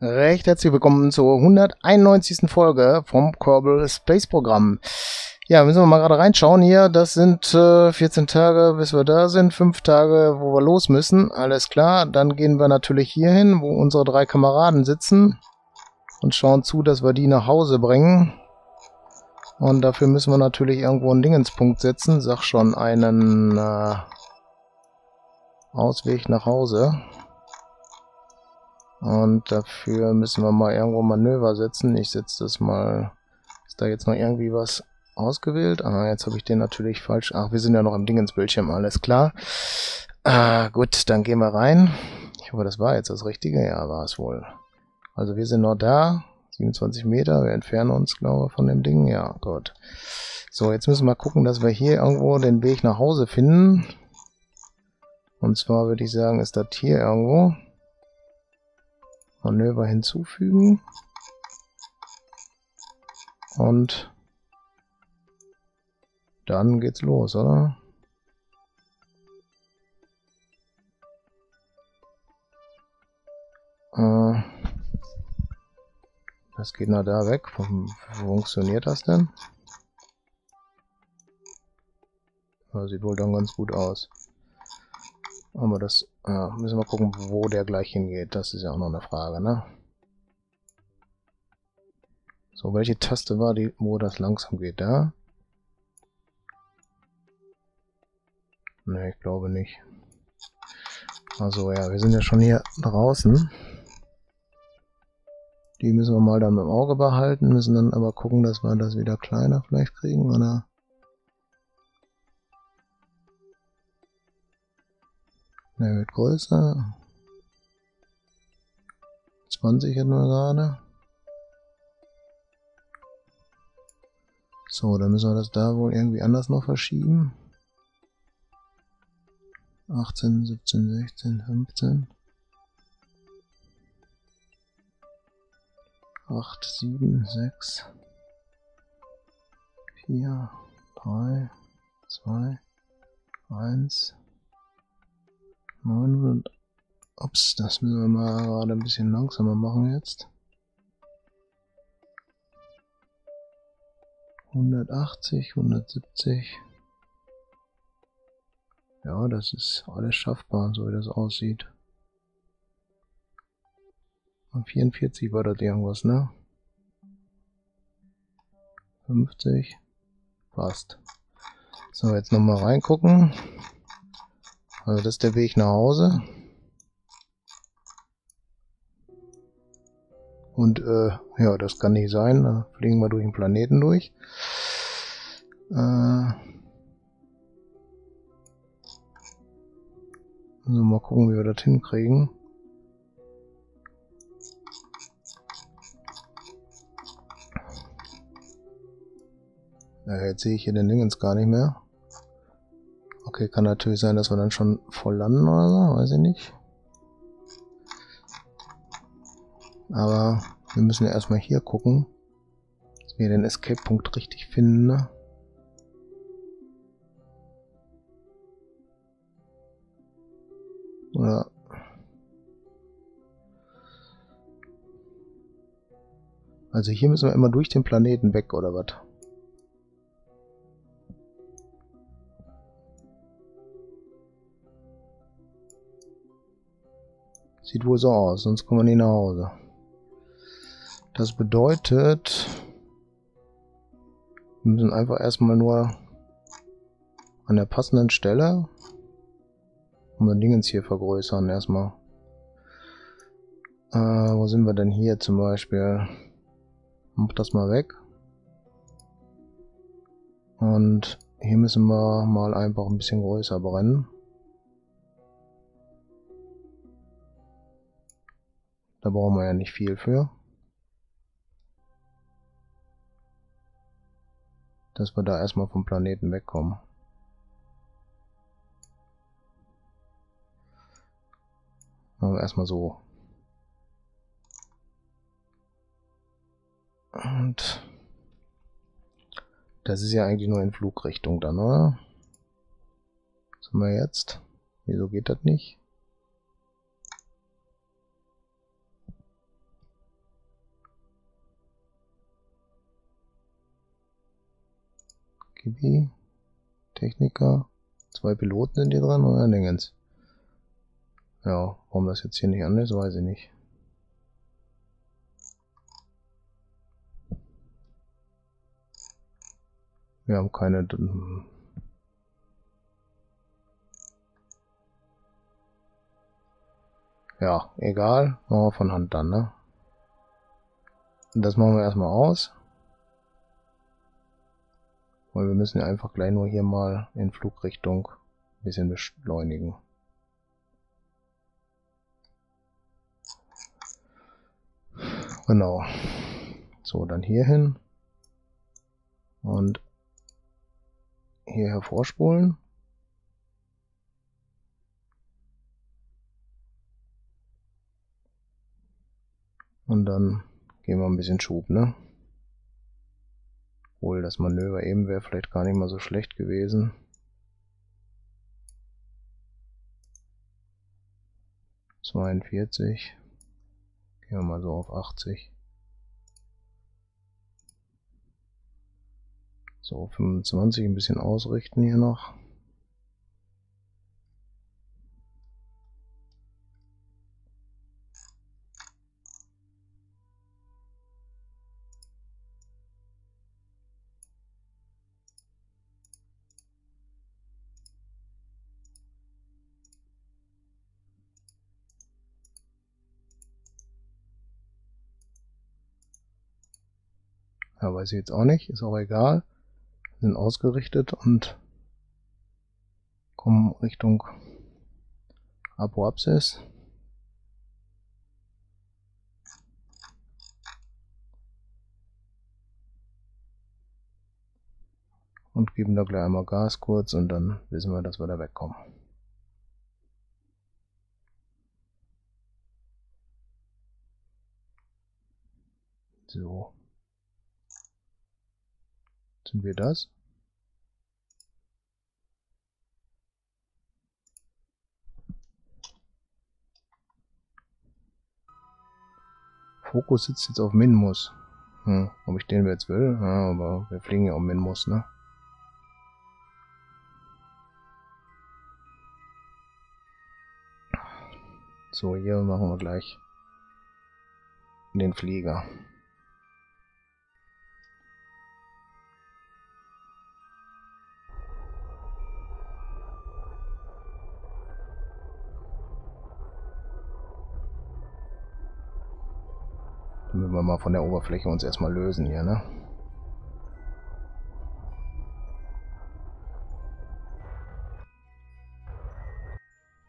Recht herzlich willkommen zur 191. Folge vom Kerbal Space Programm. Ja, müssen wir mal gerade reinschauen hier. Das sind äh, 14 Tage, bis wir da sind. 5 Tage, wo wir los müssen. Alles klar. Dann gehen wir natürlich hier hin, wo unsere drei Kameraden sitzen. Und schauen zu, dass wir die nach Hause bringen. Und dafür müssen wir natürlich irgendwo einen Dingenspunkt setzen. Sag schon einen äh, Ausweg nach Hause. Und dafür müssen wir mal irgendwo Manöver setzen. Ich setze das mal... Ist da jetzt noch irgendwie was ausgewählt? Ah, jetzt habe ich den natürlich falsch... Ach, wir sind ja noch im Dingensbildschirm, alles klar. Ah, gut, dann gehen wir rein. Ich hoffe, das war jetzt das Richtige. Ja, war es wohl. Also wir sind noch da. 27 Meter. Wir entfernen uns, glaube ich, von dem Ding. Ja, gut. So, jetzt müssen wir gucken, dass wir hier irgendwo den Weg nach Hause finden. Und zwar würde ich sagen, ist das hier irgendwo. Manöver hinzufügen. Und dann geht's los, oder? Äh, das geht nach da weg. Funktioniert das denn? Sieht wohl dann ganz gut aus. Aber das äh, müssen wir gucken, wo der gleich hingeht. Das ist ja auch noch eine Frage, ne? So, welche Taste war die, wo das langsam geht? Da? Ne, ich glaube nicht. Also ja, wir sind ja schon hier draußen. Die müssen wir mal dann im Auge behalten, müssen dann aber gucken, dass wir das wieder kleiner vielleicht kriegen, oder? Der wird größer. 20 hätten wir gerade. So, dann müssen wir das da wohl irgendwie anders noch verschieben. 18, 17, 16, 15. 8, 7, 6, 4, 3, 2, 1. 900. Ups, das müssen wir mal gerade ein bisschen langsamer machen jetzt. 180, 170. Ja, das ist alles schaffbar, so wie das aussieht. Und 44 war das irgendwas, ne? 50. Passt. So, jetzt nochmal reingucken. Also das ist der Weg nach Hause. Und äh, ja, das kann nicht sein. Da fliegen wir durch den Planeten durch. Äh, also mal gucken, wie wir das hinkriegen. Ja, jetzt sehe ich hier den Dingens gar nicht mehr. Okay, kann natürlich sein, dass wir dann schon voll landen oder so, weiß ich nicht. Aber wir müssen ja erstmal hier gucken, dass wir den Escape-Punkt richtig finden, ne? Oder... Also hier müssen wir immer durch den Planeten weg, oder was? Sieht wohl so aus, sonst kommen wir nicht nach Hause. Das bedeutet, wir müssen einfach erstmal nur an der passenden Stelle unser Dingens hier vergrößern erstmal. Äh, wo sind wir denn hier zum Beispiel? Mach das mal weg. Und hier müssen wir mal einfach ein bisschen größer brennen. Da brauchen wir ja nicht viel für. Dass wir da erstmal vom Planeten wegkommen. Machen wir erstmal so. Und das ist ja eigentlich nur in Flugrichtung dann, oder? Was haben wir jetzt? Wieso geht das nicht? Amphibie, Techniker, zwei Piloten sind hier dran oder Dingens. Ja, warum das jetzt hier nicht an ist, weiß ich nicht. Wir haben keine... Ja, egal. Machen wir von Hand dann, ne? Das machen wir erstmal aus. Weil wir müssen einfach gleich nur hier mal in Flugrichtung ein bisschen beschleunigen. Genau. So, dann hier hin. Und hier hervorspulen. Und dann geben wir ein bisschen Schub, ne? Obwohl das Manöver eben wäre vielleicht gar nicht mal so schlecht gewesen. Zweiundvierzig. Gehen wir mal so auf 80. So, 25 ein bisschen ausrichten hier noch. Ja, weiß ich jetzt auch nicht, ist auch egal sind ausgerichtet und kommen Richtung Apoapsis. Und geben da gleich einmal Gas kurz und dann wissen wir, dass wir da wegkommen. So. Sind wir das? Fokus sitzt jetzt auf Minmus. Hm, ob ich den jetzt will? Ja, aber wir fliegen ja um Minmus, ne? So, hier machen wir gleich den Flieger. Wir mal von der Oberfläche uns erstmal lösen hier, ne?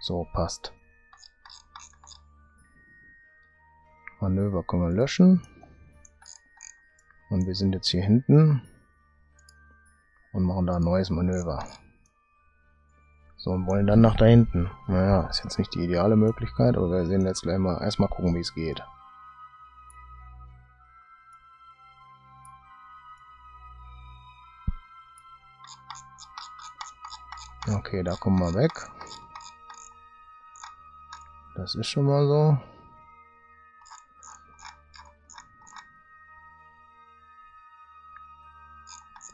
So, passt. Manöver können wir löschen. Und wir sind jetzt hier hinten und machen da ein neues Manöver. So, und wollen dann nach da hinten. Naja, ist jetzt nicht die ideale Möglichkeit, aber wir sehen jetzt gleich mal, erstmal gucken, wie es geht. Okay, da kommen wir weg. Das ist schon mal so.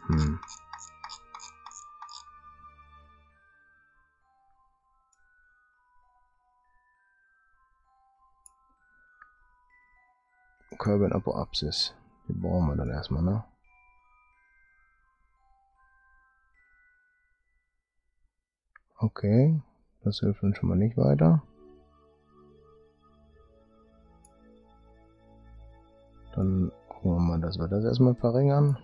Hm. Curb Apoapsis. Die brauchen wir dann erstmal, ne? Okay, das hilft uns schon mal nicht weiter. Dann gucken wir mal, dass wir das erstmal verringern.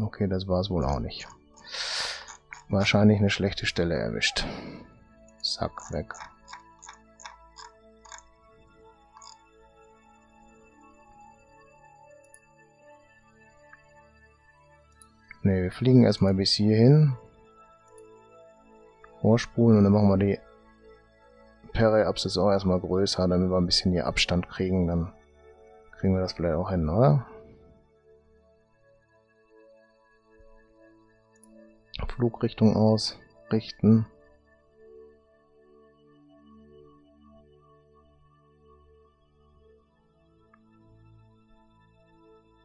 Okay, das war es wohl auch nicht. Wahrscheinlich eine schlechte Stelle erwischt. Zack, weg. Ne, wir fliegen erstmal bis hierhin vorspulen und dann machen wir die Periapsis auch erstmal größer, damit wir ein bisschen hier Abstand kriegen, dann kriegen wir das vielleicht auch hin, oder? Flugrichtung ausrichten.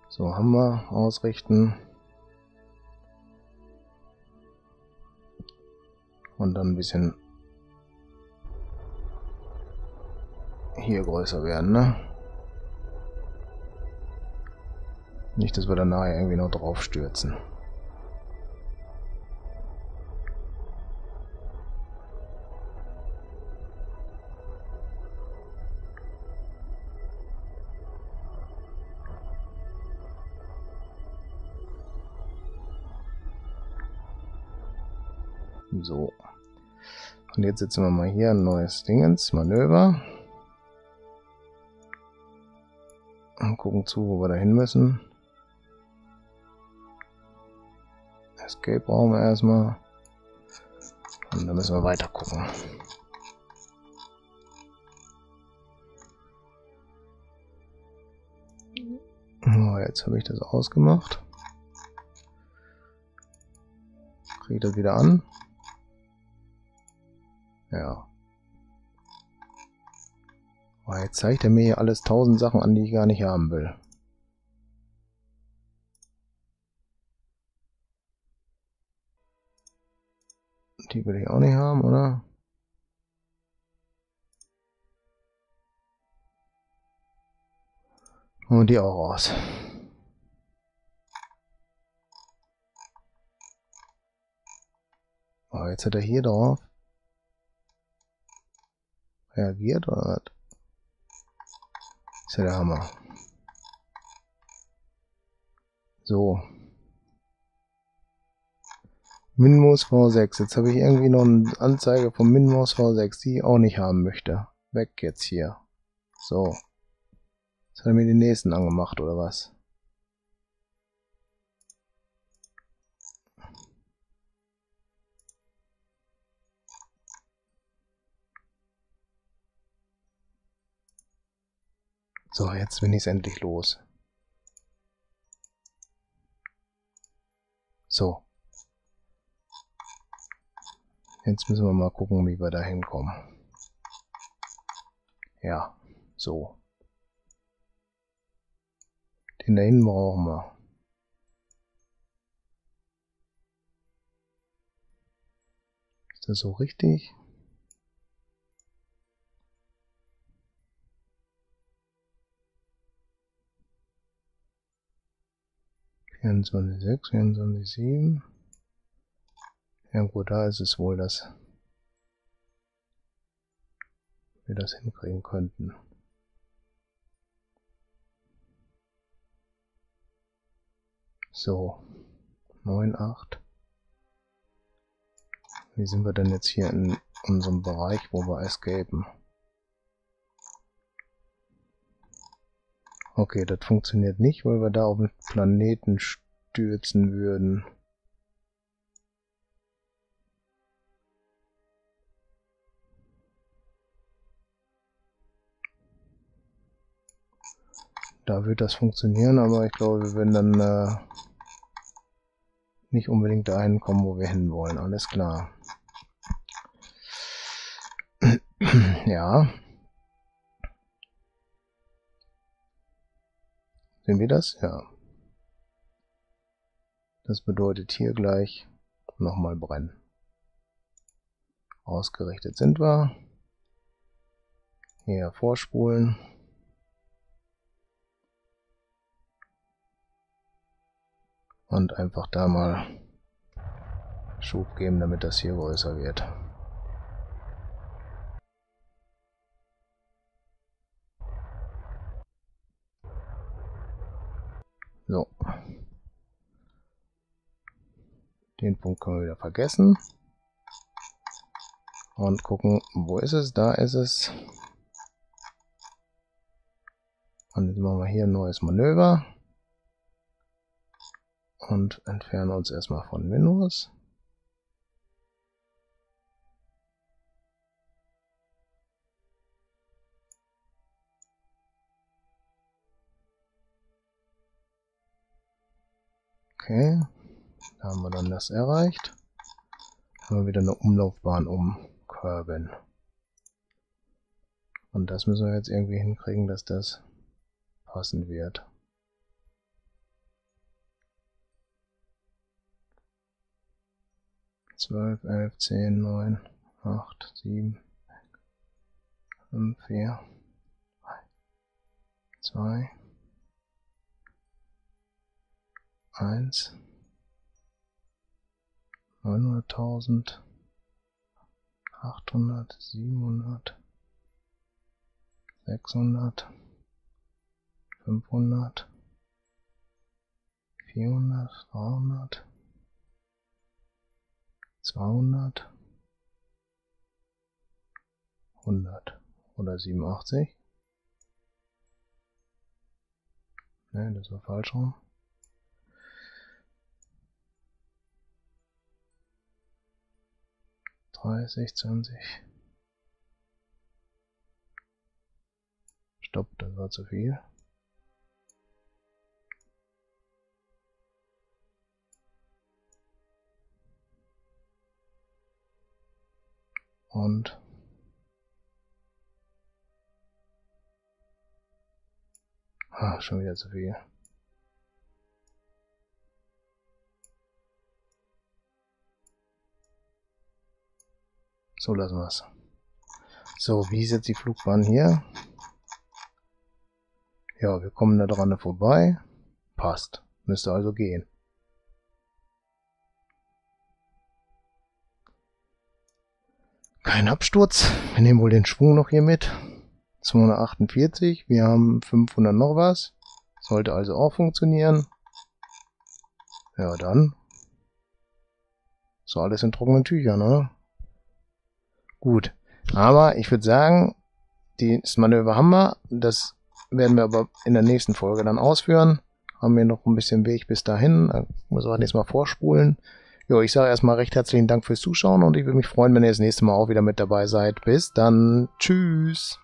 So, haben wir. Ausrichten. Und dann ein bisschen hier größer werden, ne? Nicht, dass wir dann nachher irgendwie noch drauf stürzen. So. Und jetzt setzen wir mal hier ein neues Dingens, Manöver. Und gucken zu, wo wir da hin müssen. Escape wir erstmal. Und dann müssen wir weiter gucken. So, jetzt habe ich das ausgemacht. Kriege das wieder an. Ja. Oh, jetzt zeigt er mir hier alles tausend Sachen an, die ich gar nicht haben will. Die will ich auch nicht haben, oder? Und die auch raus. Oh, jetzt hat er hier drauf reagiert oder was? Ist ja der Hammer. So. Minmus V6. Jetzt habe ich irgendwie noch eine Anzeige von Minmus V6, die ich auch nicht haben möchte. Weg jetzt hier. So. Jetzt hat er mir den nächsten angemacht, oder was? So, jetzt bin ich es endlich los. So. Jetzt müssen wir mal gucken, wie wir da hinkommen. Ja, so. Den da hinten brauchen wir. Ist das so richtig? 24,6, 24,7. Irgendwo da ist es wohl, dass wir das hinkriegen könnten. So, 9,8. Wie sind wir denn jetzt hier in unserem Bereich, wo wir escapen? Okay, das funktioniert nicht, weil wir da auf den Planeten stürzen würden. Da wird das funktionieren, aber ich glaube, wir werden dann äh, nicht unbedingt dahin kommen, wo wir hinwollen. Alles klar. ja. Sehen wir das? Ja. Das bedeutet hier gleich nochmal brennen. Ausgerichtet sind wir. Hier vorspulen. Und einfach da mal Schub geben, damit das hier größer wird. So. Den Punkt können wir wieder vergessen. Und gucken, wo ist es? Da ist es. Und jetzt machen wir hier ein neues Manöver. Und entfernen uns erstmal von Windows. Okay, da haben wir dann das erreicht. Haben wir wieder eine Umlaufbahn umkurben. Und das müssen wir jetzt irgendwie hinkriegen, dass das passen wird. Zwölf, elf, zehn, neun, acht, sieben, fünf, vier, drei, zwei. 1, 900.000, 800, 700, 600, 500, 400, 300, 200, 100 oder 87. Ne, das war falsch rum. Dreißig, zwanzig. Stopp, das war zu viel. Und Ah, schon wieder zu viel. So lassen wir es. So, wie ist jetzt die Flugbahn hier? Ja, wir kommen da dran vorbei. Passt. Müsste also gehen. Kein Absturz. Wir nehmen wohl den Schwung noch hier mit. 248. Wir haben 500 noch was. Sollte also auch funktionieren. Ja, dann. So alles in trockenen Tüchern, oder? Gut. Aber ich würde sagen, das Manöver haben wir. Das werden wir aber in der nächsten Folge dann ausführen. Haben wir noch ein bisschen Weg bis dahin. Da muss ich nächstes Mal vorspulen. Jo, ich sage erstmal recht herzlichen Dank fürs Zuschauen und ich würde mich freuen, wenn ihr das nächste Mal auch wieder mit dabei seid. Bis dann. Tschüss.